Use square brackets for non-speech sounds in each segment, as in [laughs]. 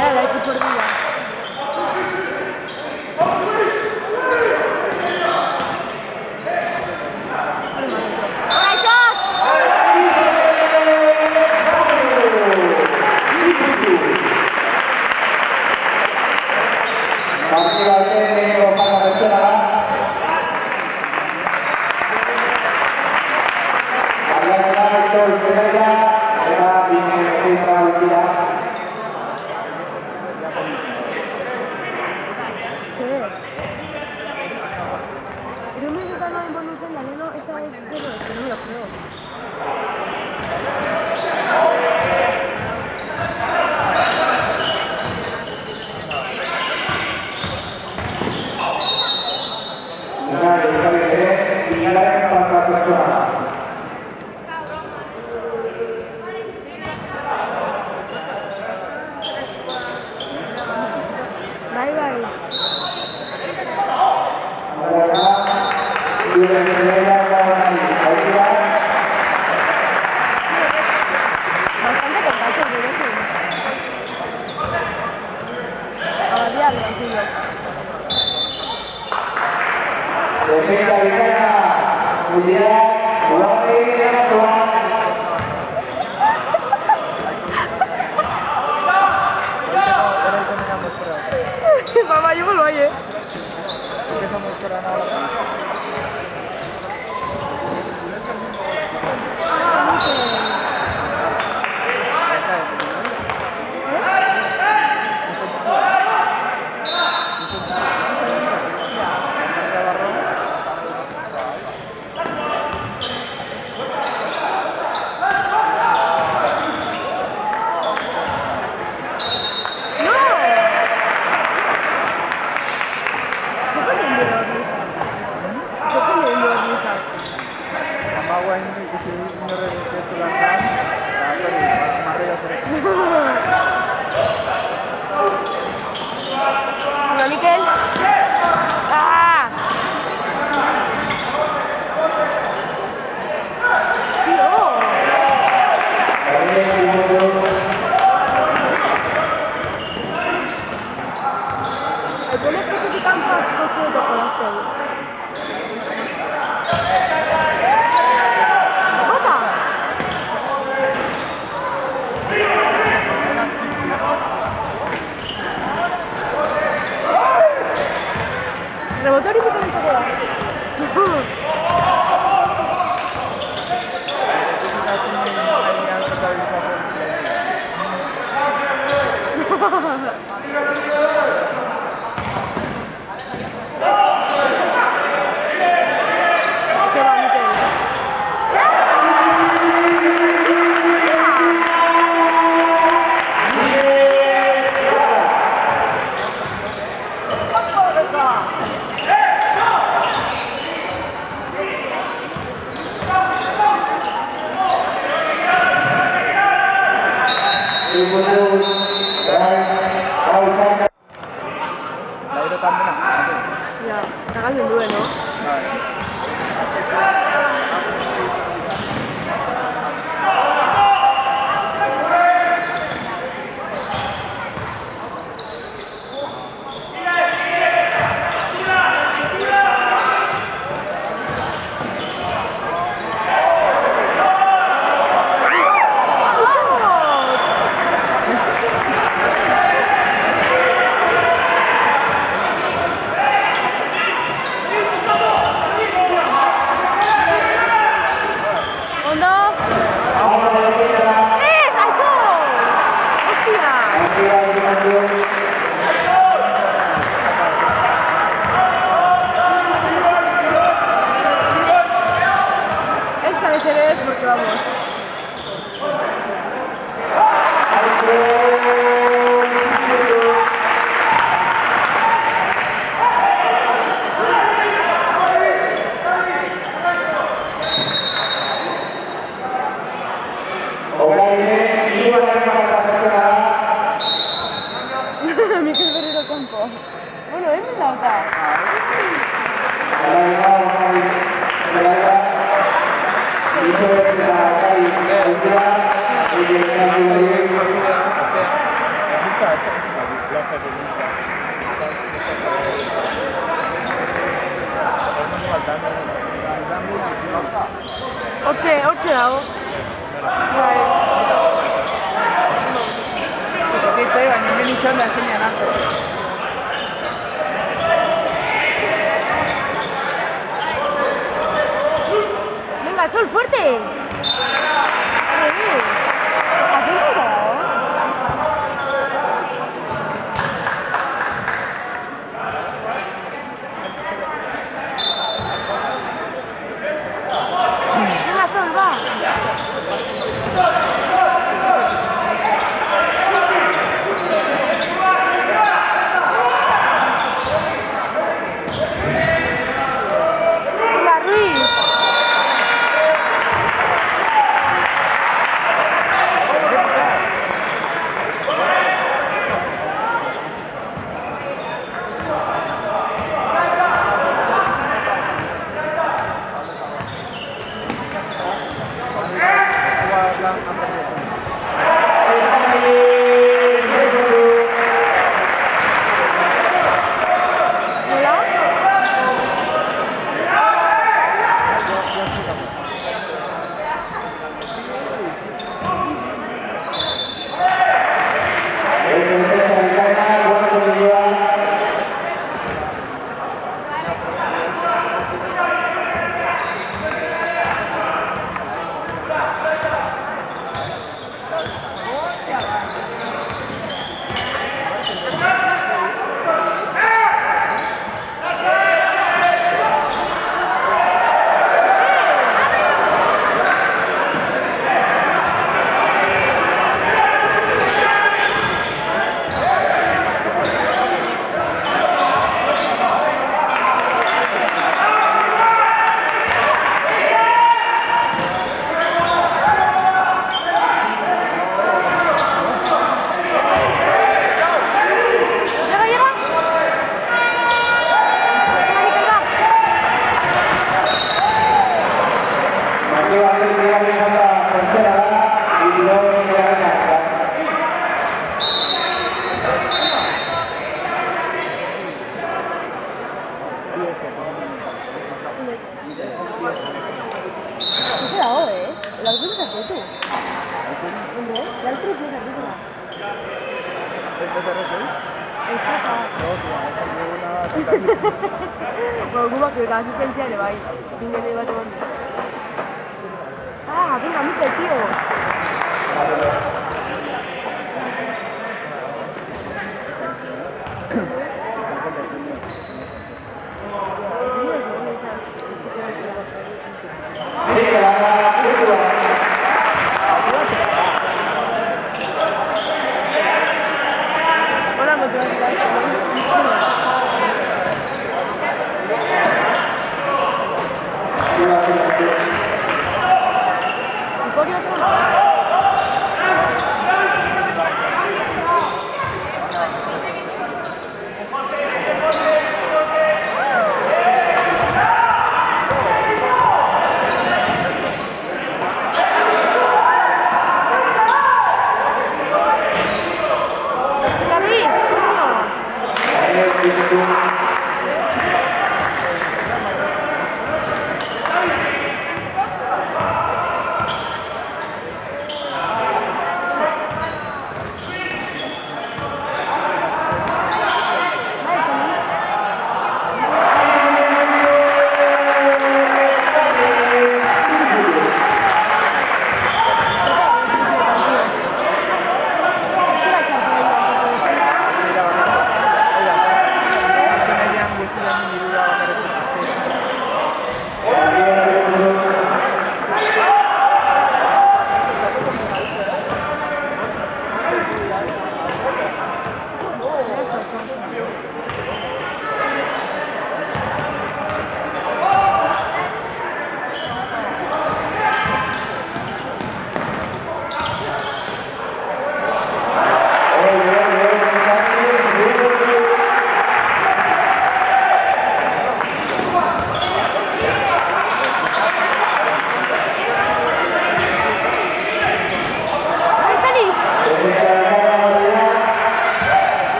Derek.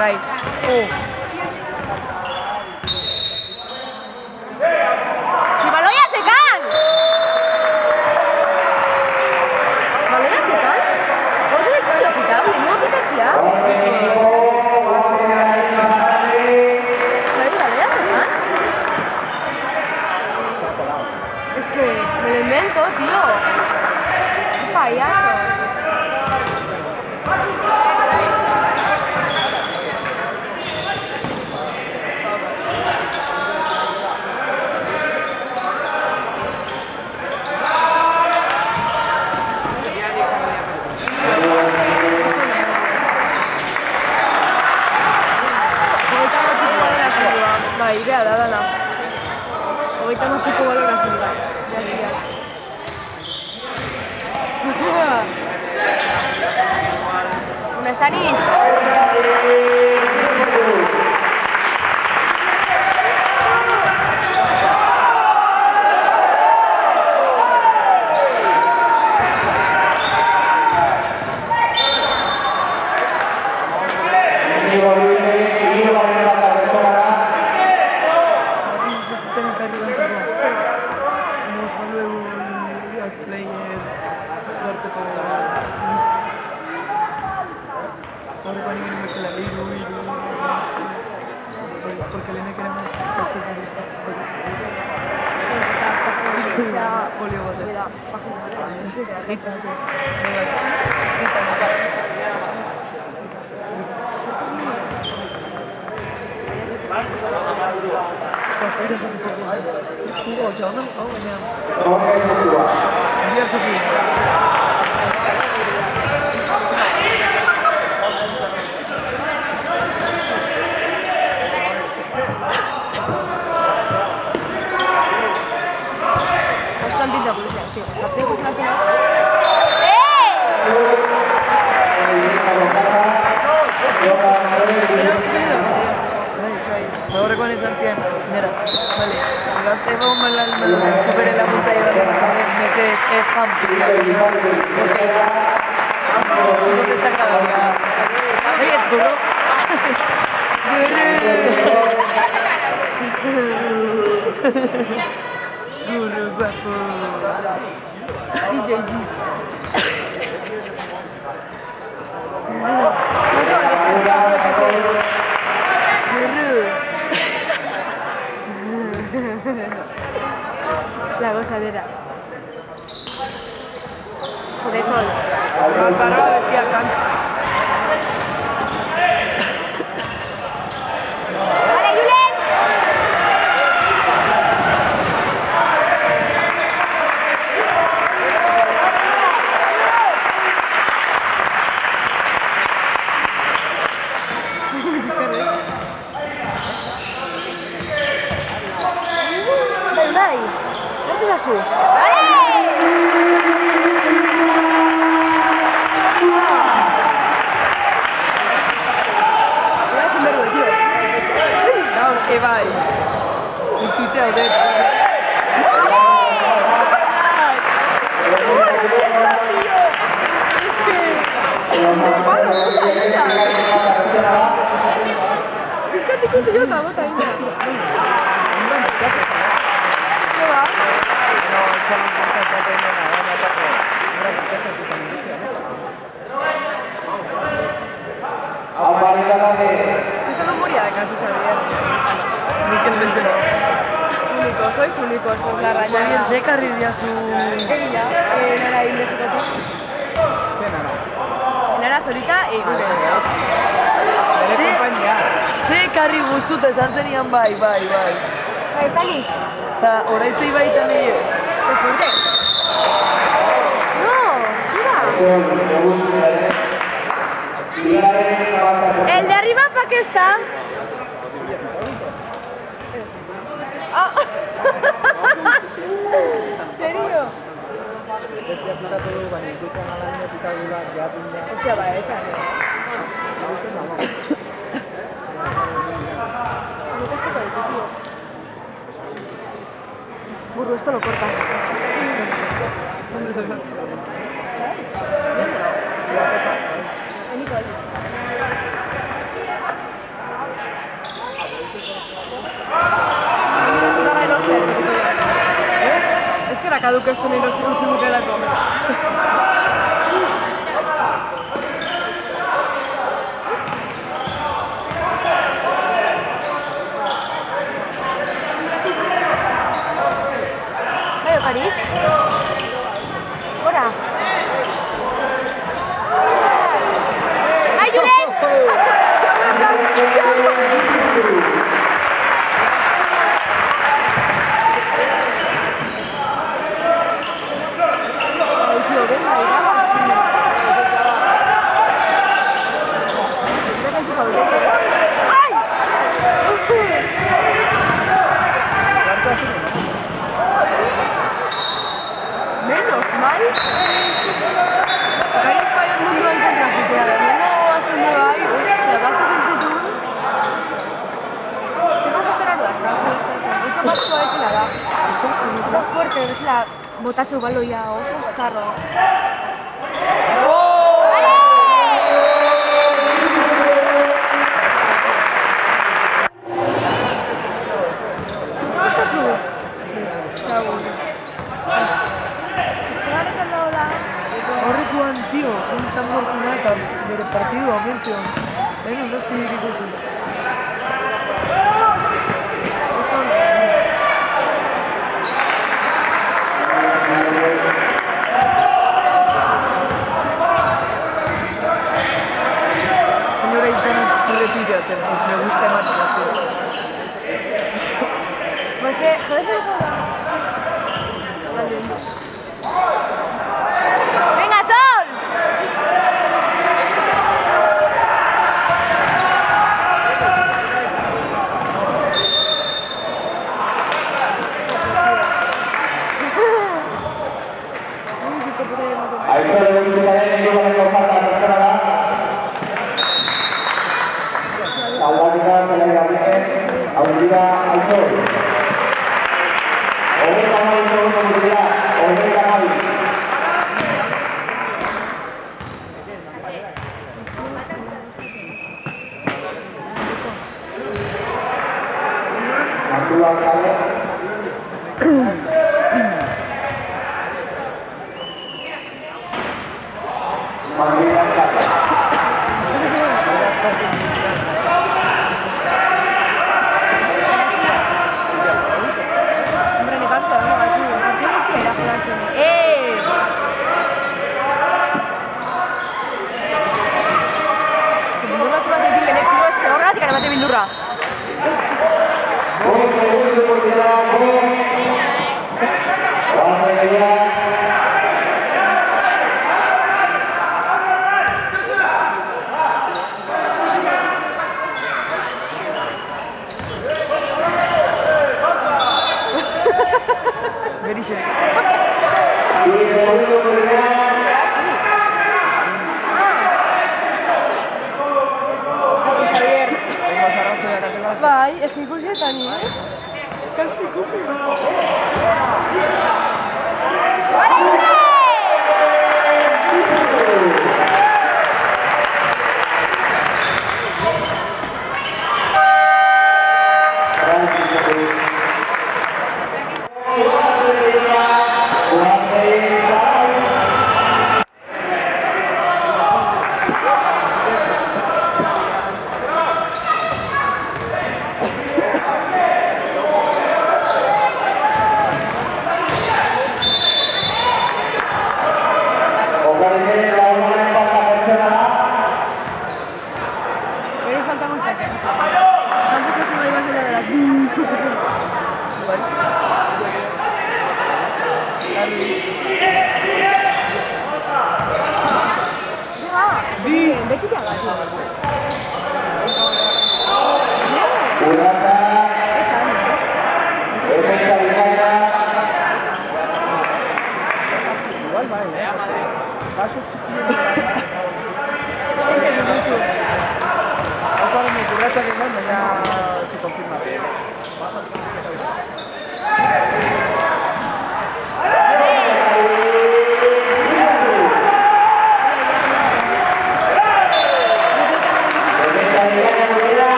Vai. Um. ¿Dónde Oh, now. Yes, it is. Thank you. Supere laguntza joan zaten, mesez, ez jam, porque no te salga la vida. [laughs] Oye. DJ D. [laughs] [laughs] La gozadera. Sol. Malparroa bestia kanta. ¡Vale, そ！bost bost Xabier, ze karri diazu? Egia, e, eh, nola hil dezukatu? Zenara. Enara zorita, e, gure. Bere. Ze karri guztut esan zenian bai, bai, bai. Ba, ez dakiz? Ta, horretzei bai eta nire. Ez dute? No, zira. El de arriba pa' que está? Oh. Ah. ¿Serio? Hostia, va, esa. Burro, esto lo cortas. Ez que la caduca esto ni lo sé, utzi arte bezala botatzu baloia oso azkarro. Horrikoan, tio, un tambor zuna eta bere partidu amentzion. Baina, nosti dirik duzu. Pues me gusta ematen hasi. que, do fim.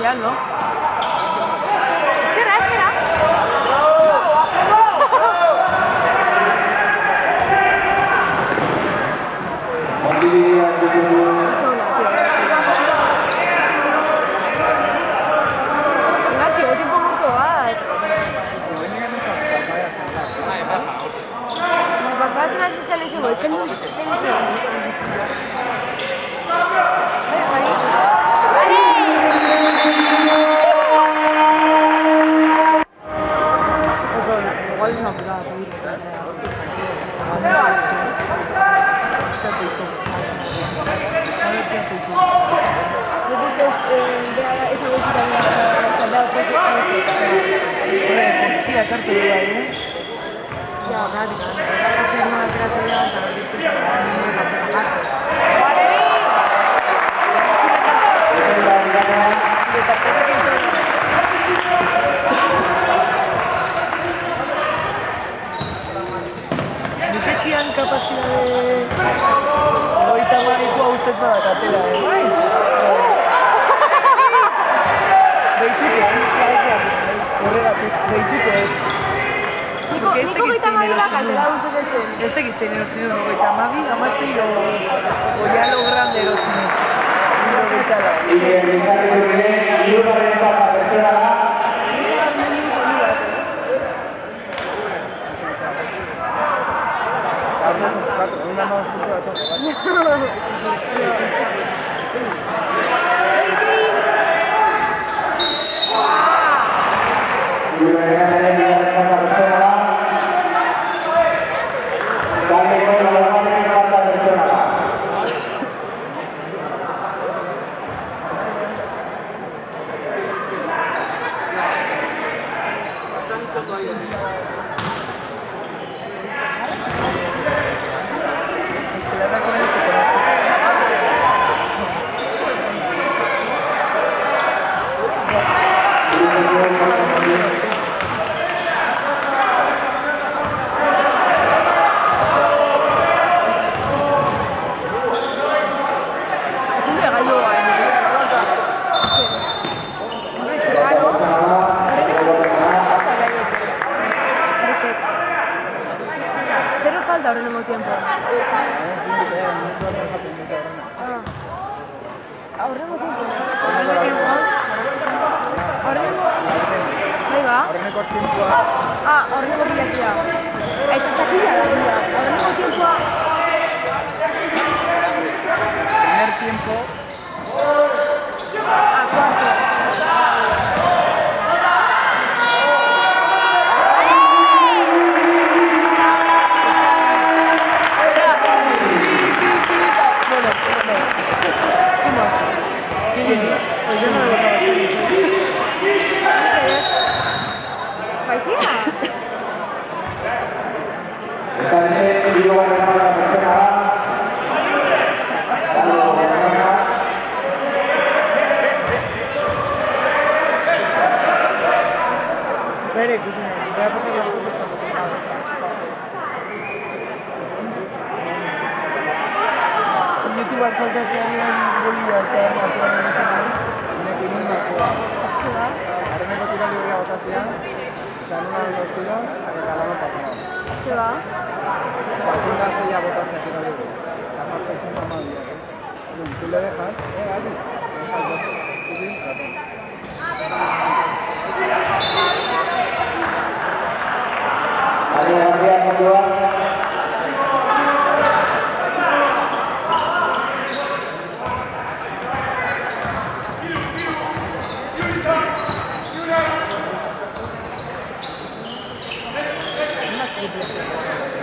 Mercosial, ¿no?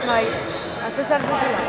Bai, atzo sartu zela.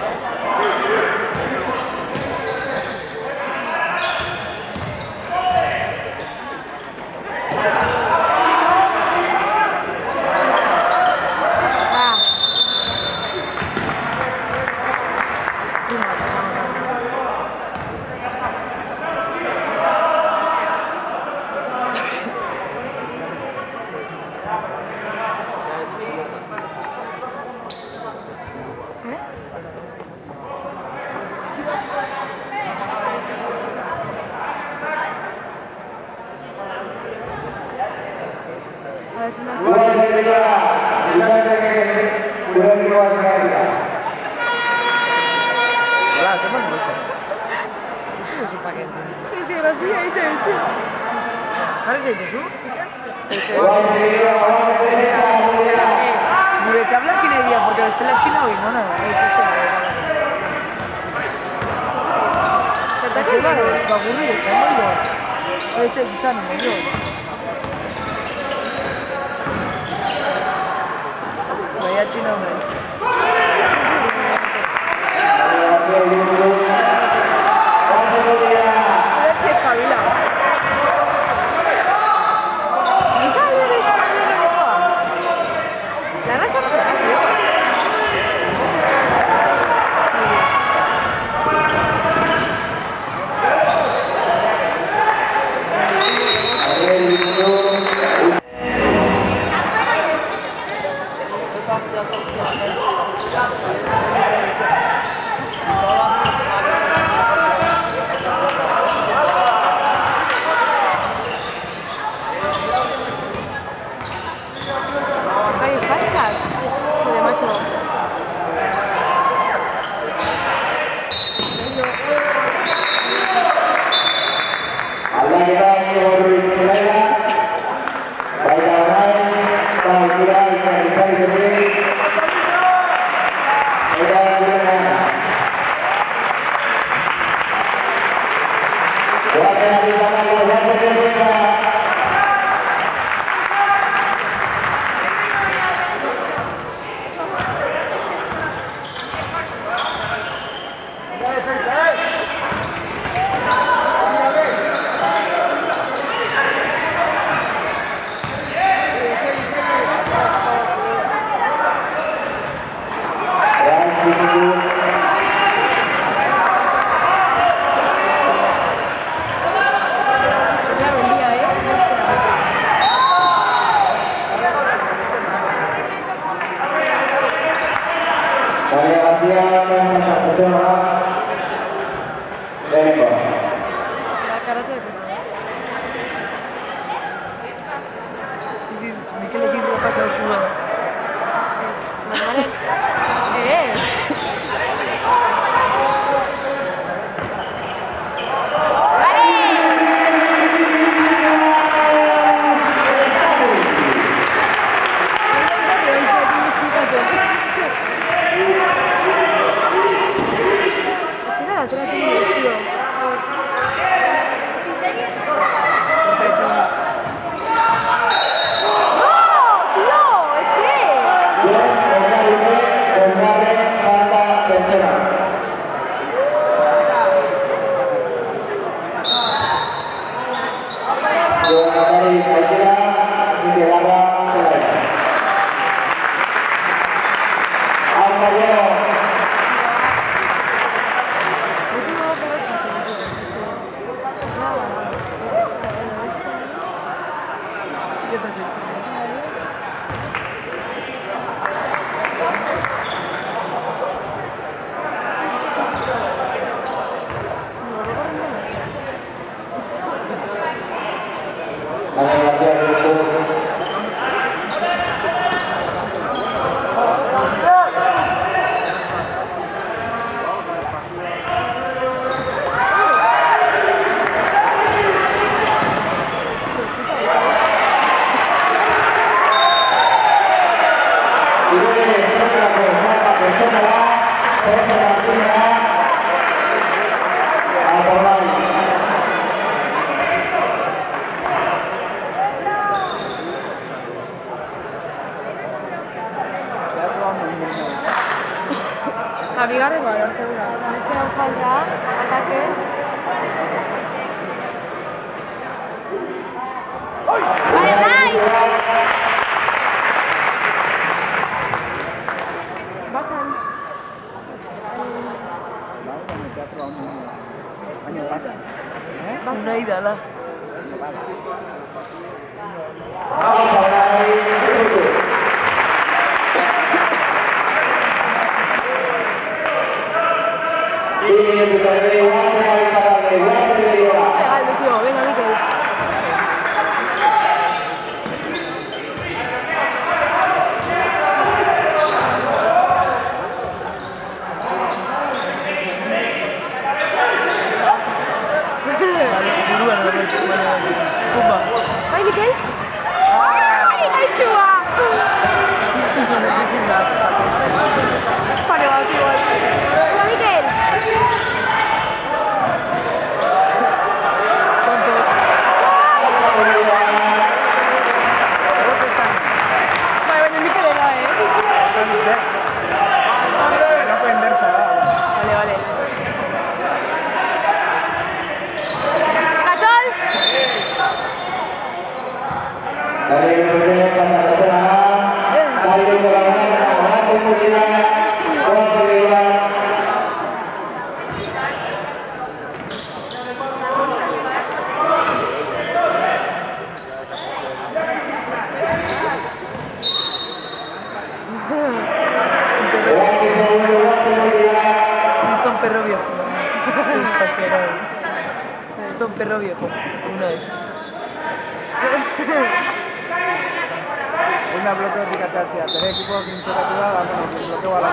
Esto es un perro viejo. Una vez. [laughs] Una bloqueo de catástrofe. Tres equipos de iniciativa, vamos, bloqueo a la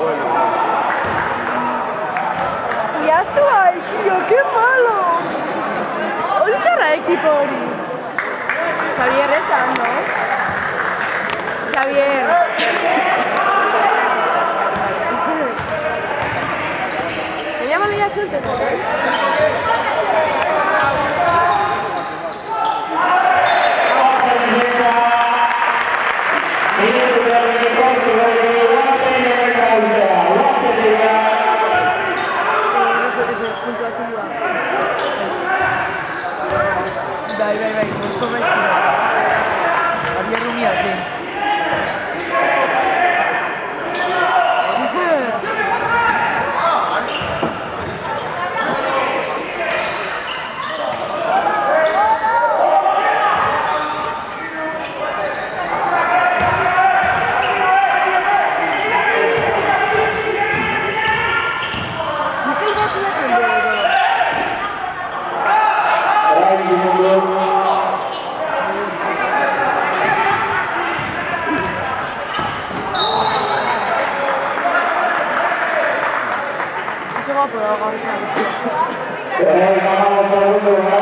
Bueno. Y hasta ay, tío, qué malo. Hoy será equipo Ori. Xavier rezando. Xavier. Me llama ya siempre.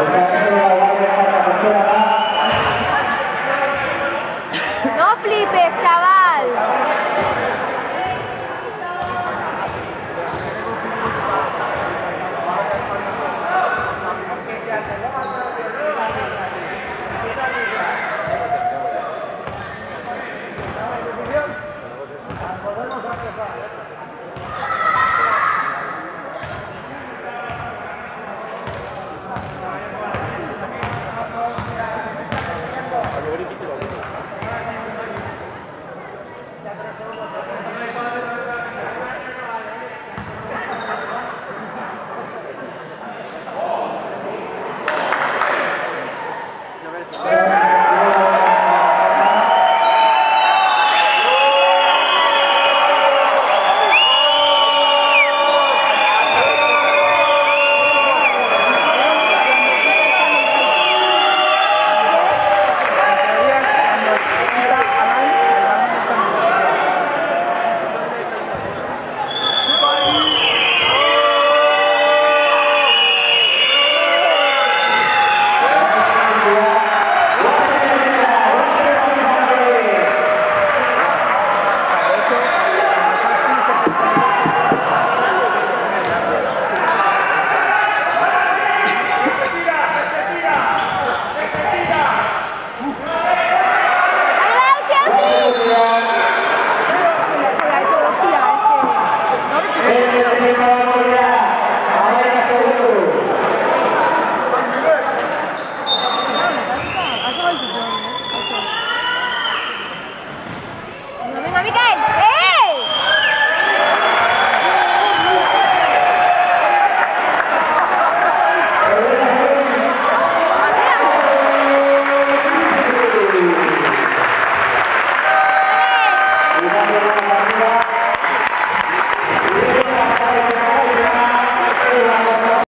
Amen.